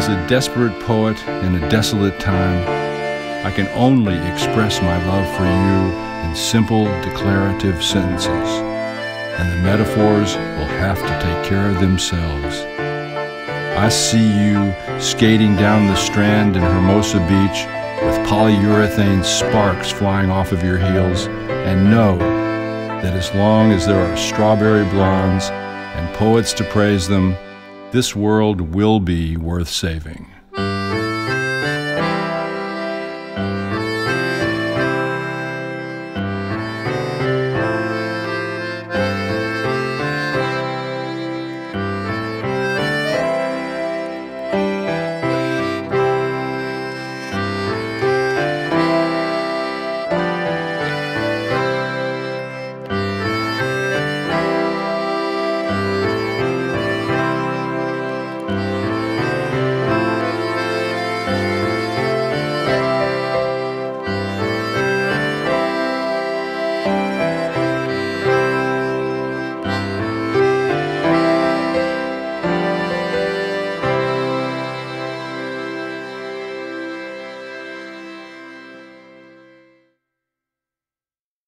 As a desperate poet in a desolate time, I can only express my love for you in simple declarative sentences and the metaphors will have to take care of themselves. I see you skating down the strand in Hermosa Beach with polyurethane sparks flying off of your heels, and know that as long as there are strawberry blondes and poets to praise them, this world will be worth saving.